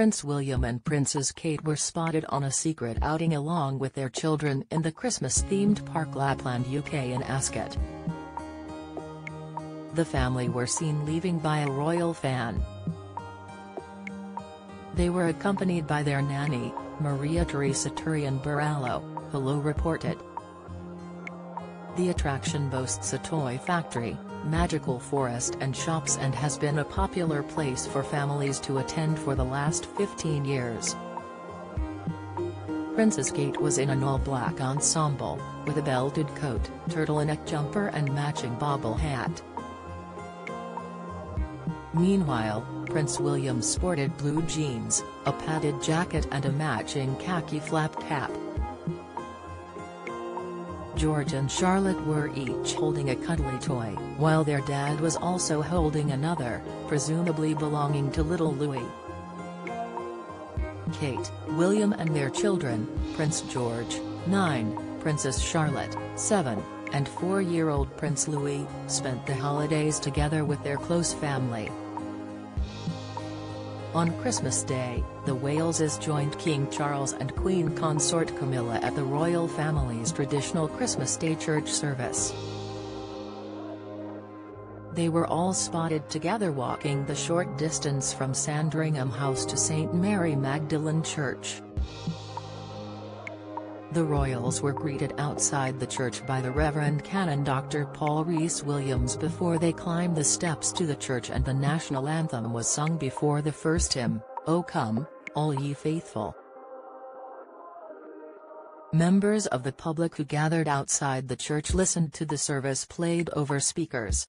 Prince William and Princess Kate were spotted on a secret outing along with their children in the Christmas-themed Park Lapland UK in Ascot. The family were seen leaving by a royal fan. They were accompanied by their nanny, Maria Teresa Turrion Borrallo, Hello reported. The attraction boasts a toy factory, magical forest and shops and has been a popular place for families to attend for the last 15 years. Princess Kate was in an all-black ensemble, with a belted coat, turtleneck jumper and matching bobble hat. Meanwhile, Prince William sported blue jeans, a padded jacket and a matching khaki flap cap. George and Charlotte were each holding a cuddly toy, while their dad was also holding another, presumably belonging to little Louis. Kate, William and their children, Prince George, 9, Princess Charlotte, 7, and 4-year-old Prince Louis, spent the holidays together with their close family. On Christmas Day, the Waleses joined King Charles and Queen Consort Camilla at the royal family's traditional Christmas Day church service. They were all spotted together walking the short distance from Sandringham House to St Mary Magdalene Church. The royals were greeted outside the church by the Reverend Canon Dr. Paul Rhys-Williams before they climbed the steps to the church and the national anthem was sung before the first hymn, O Come, All Ye Faithful. Members of the public who gathered outside the church listened to the service played over speakers.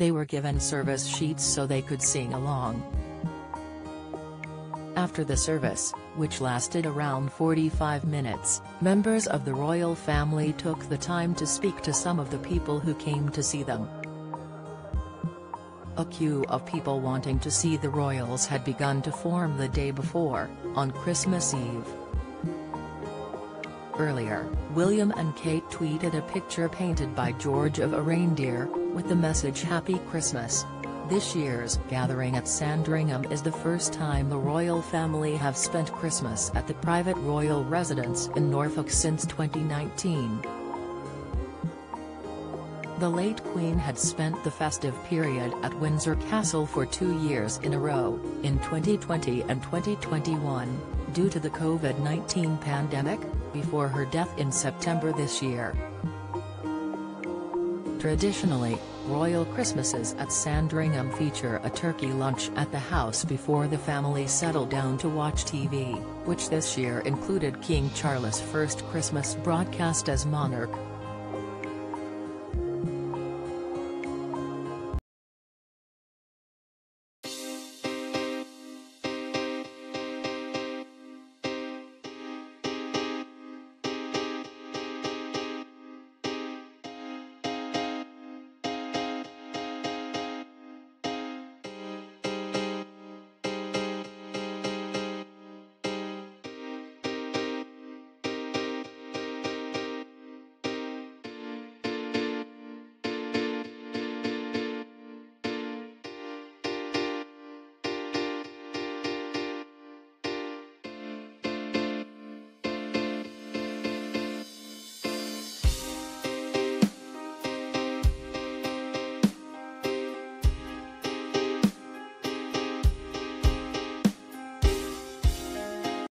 They were given service sheets so they could sing along. After the service, which lasted around 45 minutes, members of the royal family took the time to speak to some of the people who came to see them. A queue of people wanting to see the royals had begun to form the day before, on Christmas Eve. Earlier, William and Kate tweeted a picture painted by George of a reindeer, with the message Happy Christmas. This year's gathering at Sandringham is the first time the royal family have spent Christmas at the private royal residence in Norfolk since 2019. The late Queen had spent the festive period at Windsor Castle for two years in a row, in 2020 and 2021, due to the COVID-19 pandemic, before her death in September this year. Traditionally, royal Christmases at Sandringham feature a turkey lunch at the house before the family settle down to watch TV, which this year included King Charles' first Christmas broadcast as monarch,